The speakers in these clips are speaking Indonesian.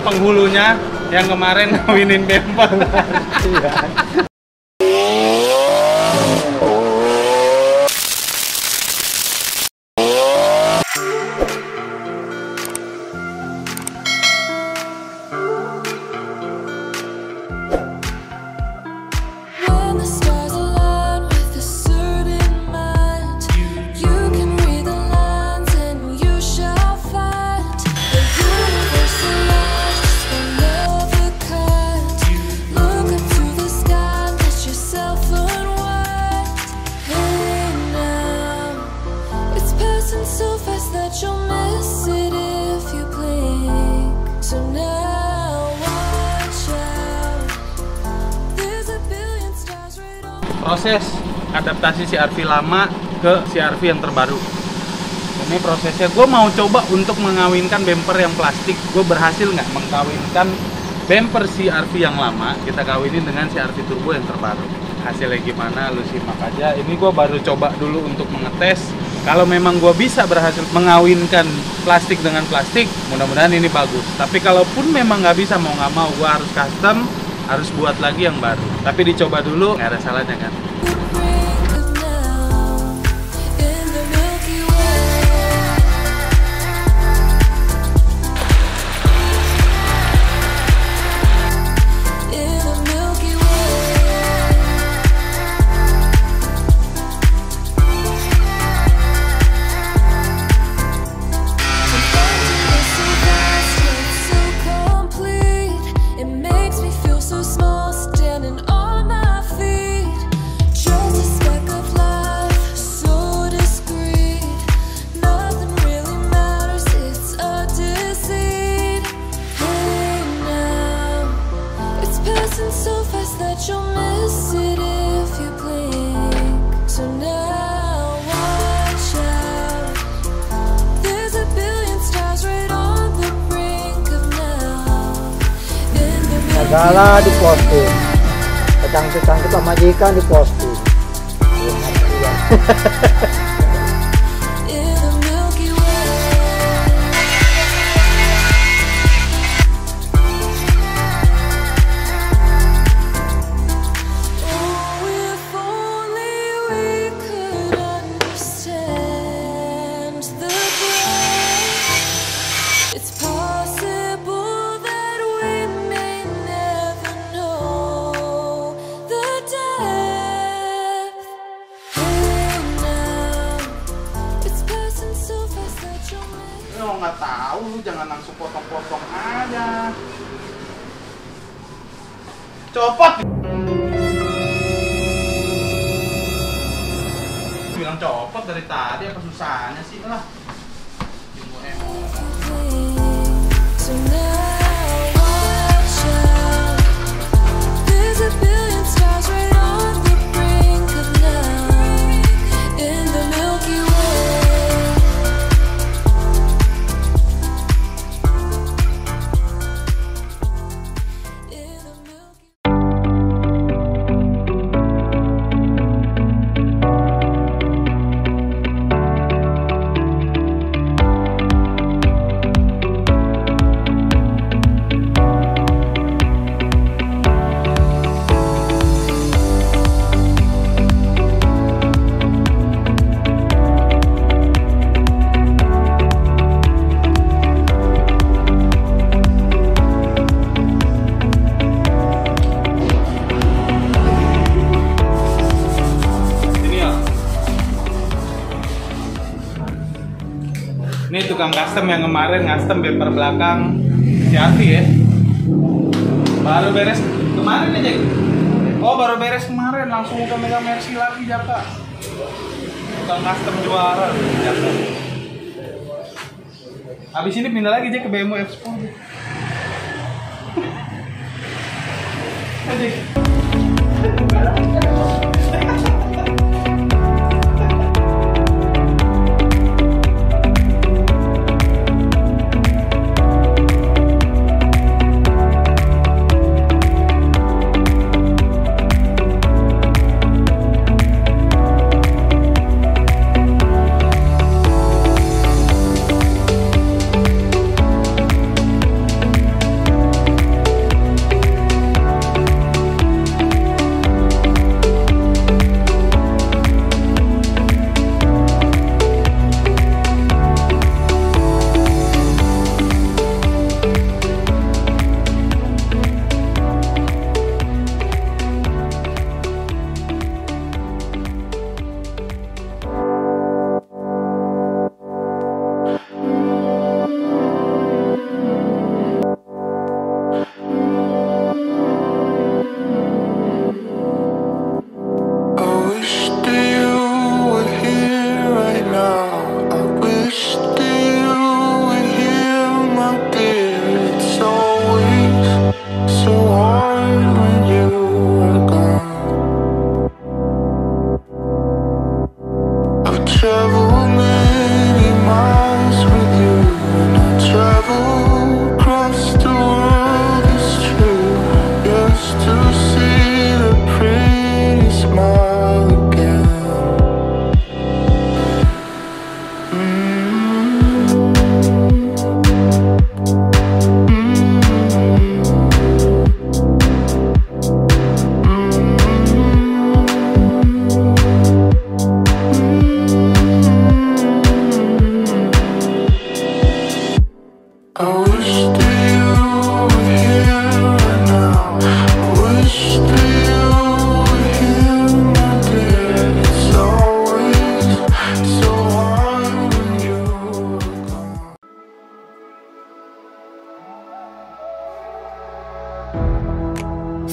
penghulunya yang kemarin ngawinin bemper. Iya. Proses adaptasi CRV lama ke CRV yang terbaru. Ini prosesnya gue mau coba untuk mengawinkan bumper yang plastik. Gue berhasil nggak mengkawinkan bumper CRV yang lama kita kawinin dengan CRV turbo yang terbaru. Hasilnya gimana lu simak aja. Ini gue baru coba dulu untuk mengetes. Kalau memang gue bisa berhasil mengawinkan plastik dengan plastik, mudah-mudahan ini bagus. Tapi kalaupun memang nggak bisa mau nggak mau, gue harus custom, harus buat lagi yang baru. Tapi dicoba dulu, nggak ada salahnya kan. Segala di posting. Kecangkit-cangkit sama majikan di Kalau nggak tahu, lu jangan langsung potong-potong aja. Copot. Bilang copot dari tadi apa susahnya sih lah. Watch out. There's a billion stars right tukang custom yang kemarin custom bumper belakang CRV ya. Baru beres kemarin aja. Oh baru beres kemarin langsung ke Mega Mercy lagi Jaka. Tukang custom juara Jaka. Habis ini pindah lagi aja ke BMW Expo. Aja.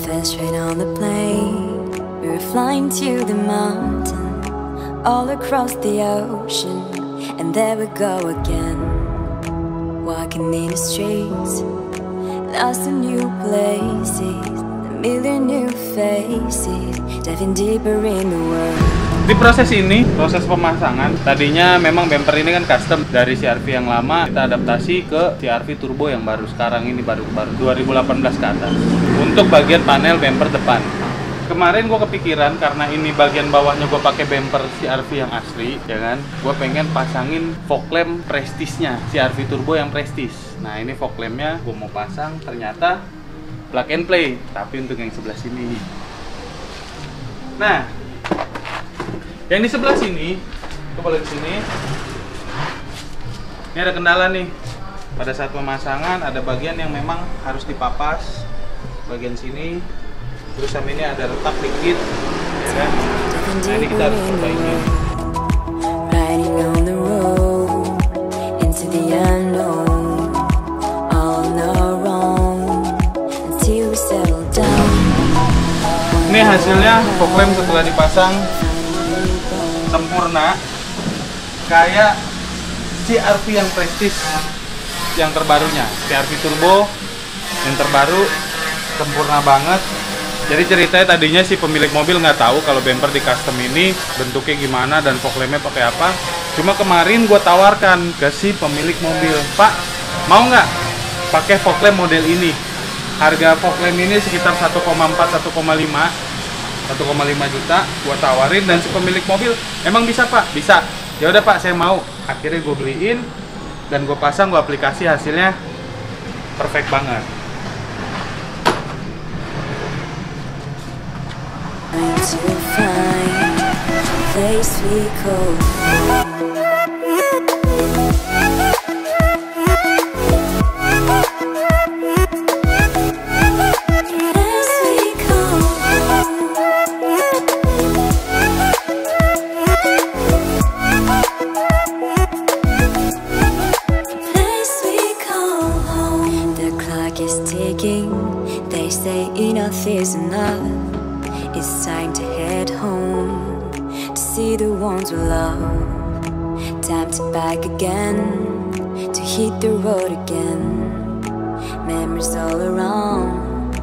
On the plane We were flying to the mountain All across the ocean. And there we go again Walking in the streets. Lost in new places A million new faces. Diving deeper in the world. Di proses ini, proses pemasangan, tadinya memang bumper ini kan custom dari CRV yang lama kita adaptasi ke CRV turbo yang baru sekarang ini baru baru 2018 ke atas untuk bagian panel bumper depan. Kemarin gue kepikiran karena ini bagian bawahnya gue pakai bumper CRV yang asli, ya kan? Gue pengen pasangin fog lamp prestisnya CRV turbo yang prestis. Nah ini fog lampnya gue mau pasang, ternyata plug and play, tapi untuk yang sebelah sini. Nah, yang di sebelah sini, coba lihat sini. Ini ada kendala nih. Pada saat pemasangan ada bagian yang memang harus dipapas. Bagian sini. Terus sama ini ada retak dikit. Ya kan? Nah, ini kita harus perbaiki. Ini hasilnya fog lamp setelah dipasang sempurna kayak CRV yang prestis yang terbarunya. CRV turbo yang terbaru sempurna banget. Jadi ceritanya tadinya si pemilik mobil nggak tahu kalau bumper di custom ini bentuknya gimana dan fog lampnya pakai apa. Cuma kemarin gue tawarkan ke si pemilik mobil pak mau nggak pakai fog lamp model ini? Harga fog lamp ini sekitar 1,4 1,5 1,5 juta gua tawarin dan si pemilik mobil emang bisa pak? Bisa. Ya udah pak saya mau. Akhirnya gue beliin dan gue pasang gue aplikasi hasilnya perfect banget to the ones we love. Time to back again to hit the road again. Memories all around,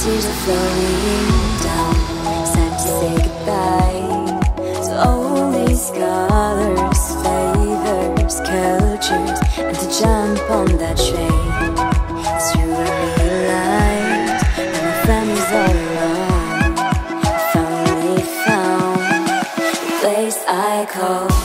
tears are flowing down. It's time to say goodbye to all these colors, flavors, cultures, and to jump on that train. It's you I realized when my family's all alone. Call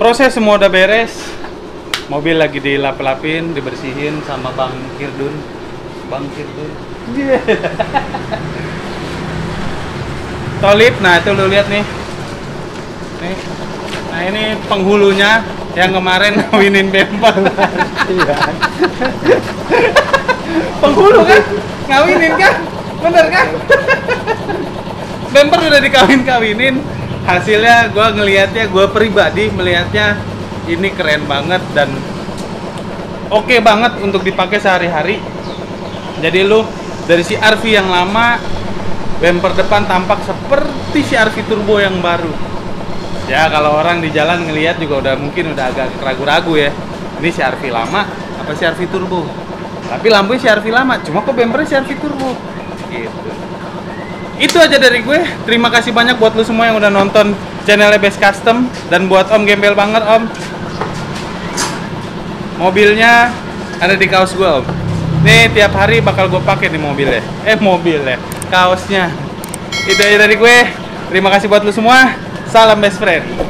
proses semua udah beres. Mobil lagi dilap-lapin dibersihin sama bang Kirdun. Bang Kirdun. Tolip, nah itu lu lihat nih. Nih. Nah ini penghulunya yang kemarin ngawinin bemper Iya. penghulu kan? Ngawinin kan? Bener kan? Bumper udah dikawin-kawinin hasilnya gue ngelihatnya gue pribadi melihatnya ini keren banget dan oke banget untuk dipakai sehari-hari. Jadi lu dari si RV yang lama bumper depan tampak seperti si RV turbo yang baru. Ya kalau orang di jalan ngelihat juga udah mungkin udah agak ragu-ragu ya. Ini si RV lama apa si RV turbo? Tapi lampunya si RV lama cuma kok bumpernya si RV turbo? Gitu itu aja dari gue. Terima kasih banyak buat lu semua yang udah nonton channelnya Best Custom dan buat Om gembel banget Om. Mobilnya ada di kaos gue Om. Nih tiap hari bakal gue pakai di mobilnya. Eh mobilnya. Kaosnya. Itu aja dari gue. Terima kasih buat lu semua. Salam best friend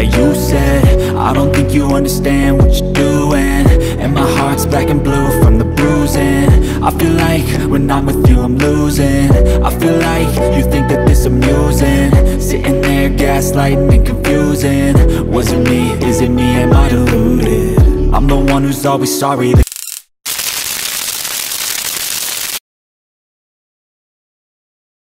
that you said? I don't think you understand what you're doing. And my heart's black and blue from the bruising. I feel like when I'm with you, I'm losing. I feel like you think that this amusing. Sitting there gaslighting and confusing. Was it me? Is it me? Am I deluded? I'm the one who's always sorry.